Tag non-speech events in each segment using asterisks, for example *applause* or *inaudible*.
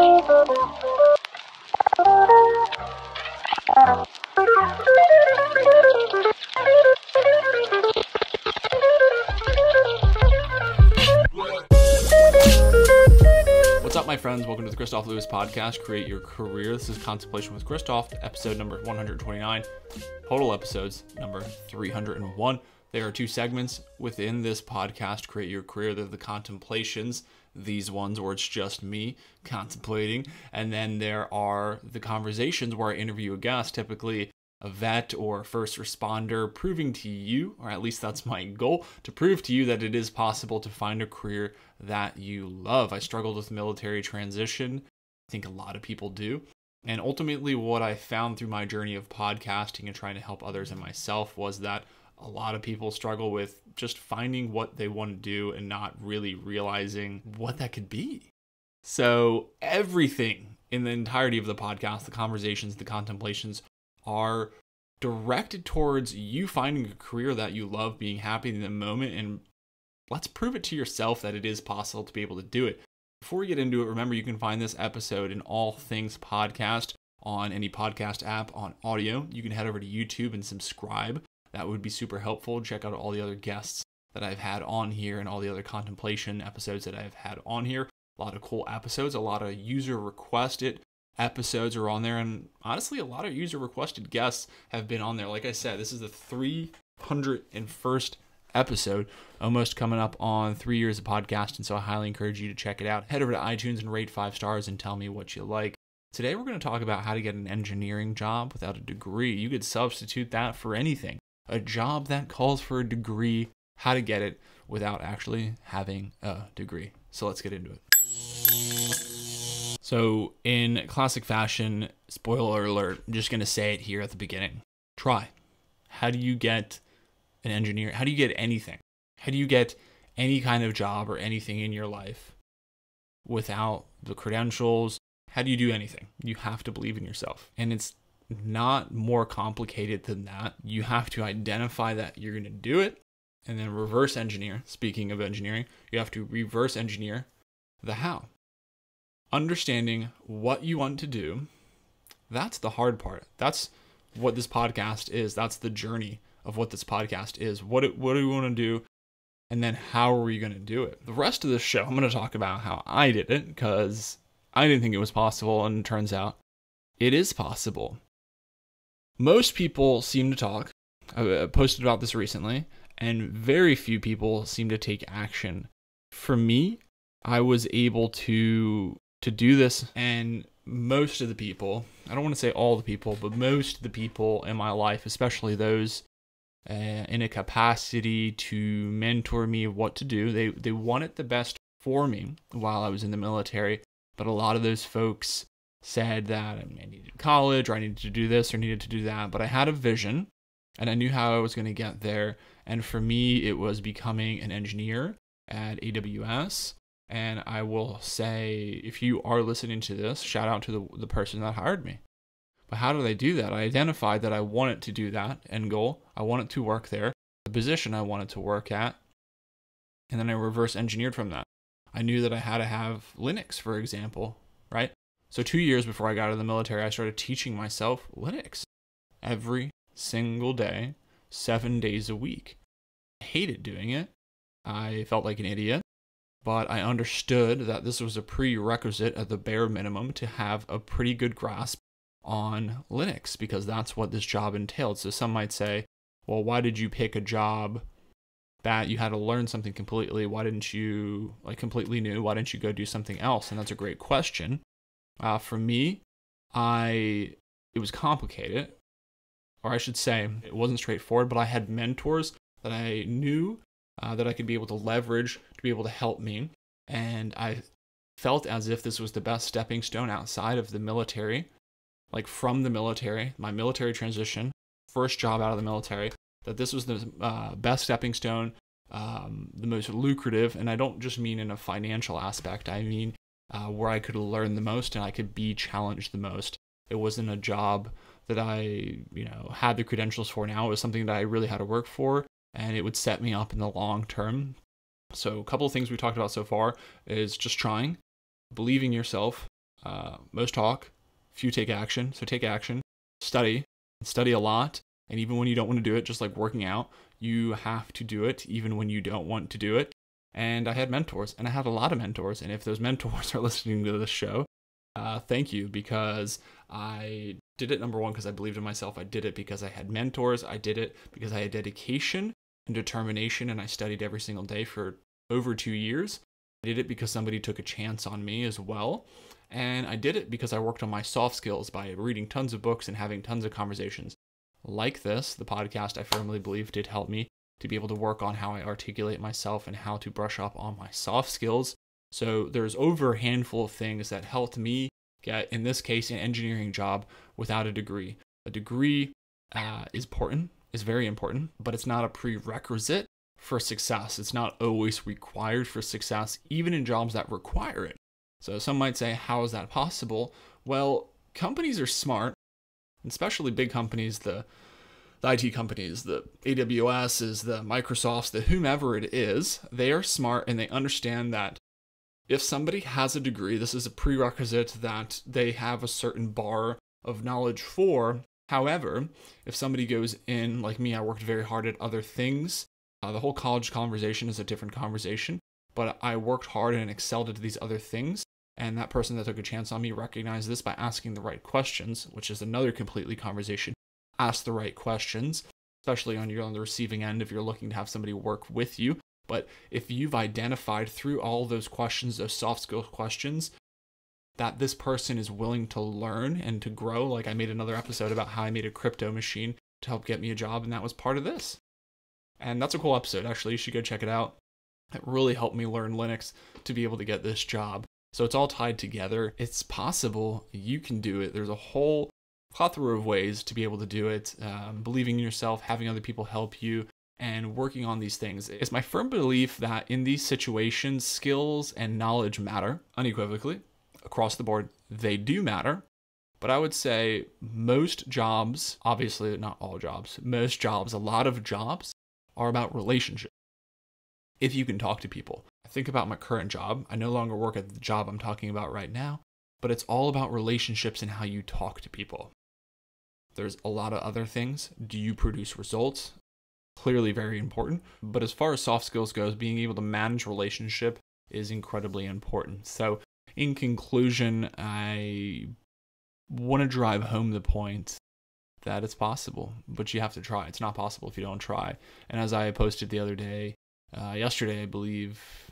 What's up, my friends? Welcome to the Kristof Lewis podcast, Create Your Career. This is Contemplation with Kristof, episode number 129, total episodes number 301. There are two segments within this podcast, Create Your Career. They're the contemplations, these ones where it's just me contemplating. And then there are the conversations where I interview a guest, typically a vet or first responder, proving to you, or at least that's my goal, to prove to you that it is possible to find a career that you love. I struggled with military transition. I think a lot of people do. And ultimately, what I found through my journey of podcasting and trying to help others and myself was that a lot of people struggle with just finding what they want to do and not really realizing what that could be. So, everything in the entirety of the podcast, the conversations, the contemplations are directed towards you finding a career that you love, being happy in the moment, and let's prove it to yourself that it is possible to be able to do it. Before we get into it, remember you can find this episode in All Things Podcast on any podcast app on audio. You can head over to YouTube and subscribe. That would be super helpful. Check out all the other guests that I've had on here and all the other contemplation episodes that I've had on here. A lot of cool episodes, a lot of user requested episodes are on there. And honestly, a lot of user requested guests have been on there. Like I said, this is the 301st episode, almost coming up on three years of podcast. And so I highly encourage you to check it out. Head over to iTunes and rate five stars and tell me what you like. Today, we're going to talk about how to get an engineering job without a degree. You could substitute that for anything. A job that calls for a degree, how to get it without actually having a degree. So let's get into it. So, in classic fashion, spoiler alert, I'm just going to say it here at the beginning. Try. How do you get an engineer? How do you get anything? How do you get any kind of job or anything in your life without the credentials? How do you do anything? You have to believe in yourself. And it's not more complicated than that. You have to identify that you're going to do it and then reverse engineer. Speaking of engineering, you have to reverse engineer the how. Understanding what you want to do, that's the hard part. That's what this podcast is. That's the journey of what this podcast is. What it, what do we want to do? And then how are we going to do it? The rest of this show, I'm going to talk about how I did it because I didn't think it was possible. And it turns out it is possible. Most people seem to talk. I posted about this recently, and very few people seem to take action. For me, I was able to to do this and most of the people, I don't want to say all the people, but most of the people in my life, especially those uh, in a capacity to mentor me what to do. They they wanted the best for me while I was in the military, but a lot of those folks said that I needed college or I needed to do this or needed to do that. But I had a vision and I knew how I was going to get there. And for me, it was becoming an engineer at AWS. And I will say, if you are listening to this, shout out to the, the person that hired me. But how do they do that? I identified that I wanted to do that end goal. I wanted to work there, the position I wanted to work at. And then I reverse engineered from that. I knew that I had to have Linux, for example, right? So, two years before I got out of the military, I started teaching myself Linux every single day, seven days a week. I hated doing it. I felt like an idiot, but I understood that this was a prerequisite at the bare minimum to have a pretty good grasp on Linux because that's what this job entailed. So some might say, well, why did you pick a job that you had to learn something completely? Why didn't you, like, completely new? Why didn't you go do something else? And that's a great question. Uh, for me, I, it was complicated, or I should say, it wasn't straightforward, but I had mentors that I knew uh, that I could be able to leverage to be able to help me. And I felt as if this was the best stepping stone outside of the military like from the military, my military transition, first job out of the military, that this was the uh, best stepping stone, um, the most lucrative. And I don't just mean in a financial aspect, I mean uh, where I could learn the most and I could be challenged the most. It wasn't a job that I, you know, had the credentials for now. It was something that I really had to work for and it would set me up in the long term. So, a couple of things we talked about so far is just trying, believing yourself, Uh, most talk, few take action. So take action, study, study a lot. And even when you don't want to do it, just like working out, you have to do it even when you don't want to do it. And I had mentors, and I had a lot of mentors. And if those *laughs* mentors are listening to this show, uh, thank you because I did it number one because I believed in myself. I did it because I had mentors. I did it because I had dedication and determination, and I studied every single day for over two years. I did it because somebody took a chance on me as well. And I did it because I worked on my soft skills by reading tons of books and having tons of conversations like this. The podcast, I firmly believe, did help me to be able to work on how I articulate myself and how to brush up on my soft skills. So there's over a handful of things that helped me get, in this case, an engineering job without a degree. A degree uh, is important, is very important, but it's not a prerequisite for success. It's not always required for success, even in jobs that require it. So some might say, how is that possible? Well, companies are smart, especially big companies, the the IT companies, the AWSs, the Microsofts, the whomever it is, they are smart and they understand that if somebody has a degree, this is a prerequisite that they have a certain bar of knowledge for. However, if somebody goes in, like me, I worked very hard at other things. Uh, the whole college conversation is a different conversation, but I worked hard and excelled at these other things. And that person that took a chance on me recognized this by asking the right questions, which is another completely conversation ask the right questions, especially on you're on the receiving end if you're looking to have somebody work with you. But if you've identified through all those questions, those soft skill questions, that this person is willing to learn and to grow, like I made another episode about how I made a crypto machine to help get me a job, and that was part of this. And that's a cool episode, actually. You should go check it out. It really helped me learn Linux to be able to get this job. So it's all tied together. It's possible. You can do it. There's a whole plethora of ways to be able to do it. Um, believing in yourself, having other people help you, and working on these things. It's my firm belief that in these situations, skills and knowledge matter unequivocally across the board. They do matter. But I would say most jobs, obviously not all jobs, most jobs, a lot of jobs are about relationships. If you can talk to people. I think about my current job. I no longer work at the job I'm talking about right now, but it's all about relationships and how you talk to people. There's a lot of other things. Do you produce results? Clearly very important. But as far as soft skills goes, being able to manage relationship is incredibly important. So, in conclusion, I want to drive home the point that it's possible, but you have to try. It's not possible if you don't try. And as I posted the other day, uh, yesterday, I believe,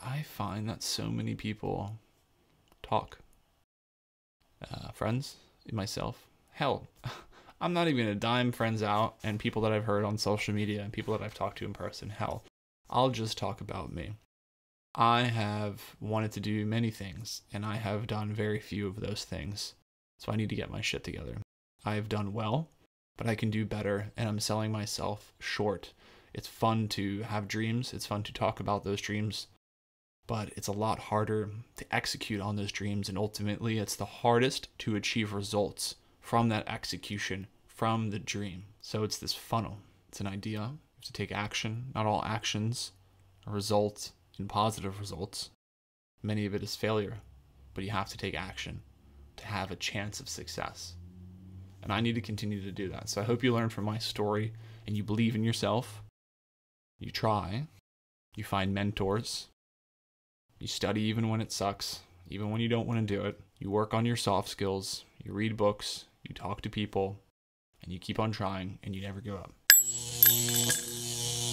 I find that so many people talk. Uh, friends, myself. Hell, *laughs* I'm not even a dime friends out and people that I've heard on social media and people that I've talked to in person. Hell, I'll just talk about me. I have wanted to do many things and I have done very few of those things. So I need to get my shit together. I have done well, but I can do better and I'm selling myself short. It's fun to have dreams, it's fun to talk about those dreams, but it's a lot harder to execute on those dreams. And ultimately, it's the hardest to achieve results from that execution, from the dream. So it's this funnel. It's an idea. You have to take action. Not all actions result in positive results. Many of it is failure, but you have to take action to have a chance of success. And I need to continue to do that. So I hope you learn from my story and you believe in yourself. You try. You find mentors you study even when it sucks, even when you don't want to do it. You work on your soft skills, you read books, you talk to people, and you keep on trying and you never give up.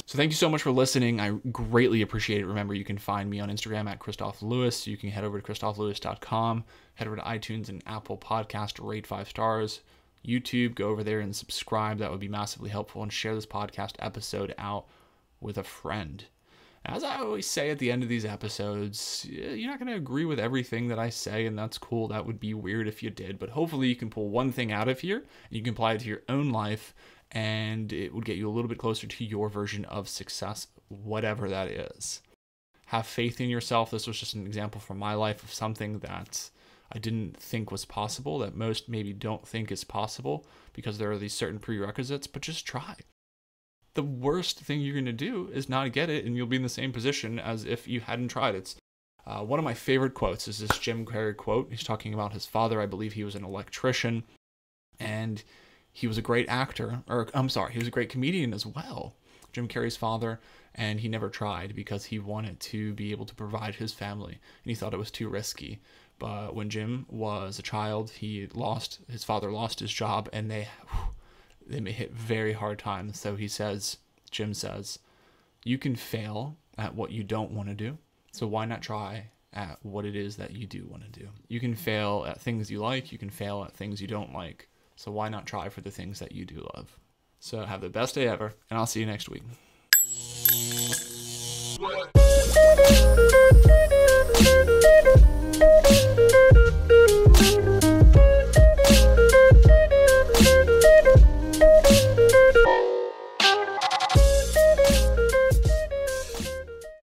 So thank you so much for listening. I greatly appreciate it. Remember, you can find me on Instagram at Kristof Lewis. You can head over to kristoflewis.com, head over to iTunes and Apple Podcast, rate five stars. YouTube, go over there and subscribe. That would be massively helpful. And share this podcast episode out with a friend. As I always say at the end of these episodes, you're not going to agree with everything that I say, and that's cool. That would be weird if you did, but hopefully you can pull one thing out of here and you can apply it to your own life, and it would get you a little bit closer to your version of success, whatever that is. Have faith in yourself. This was just an example from my life of something that I didn't think was possible, that most maybe don't think is possible because there are these certain prerequisites, but just try the worst thing you're going to do is not get it and you'll be in the same position as if you hadn't tried. It's Uh, one of my favorite quotes is this Jim Carrey quote. He's talking about his father. I believe he was an electrician, and he was a great actor, or I'm sorry, he was a great comedian as well. Jim Carrey's father, and he never tried because he wanted to be able to provide his family, and he thought it was too risky. But when Jim was a child, he lost his father lost his job, and they they may hit very hard times. So he says, Jim says, you can fail at what you don't want to do. So why not try at what it is that you do want to do? You can fail at things you like, you can fail at things you don't like. So why not try for the things that you do love? So have the best day ever, and I'll see you next week.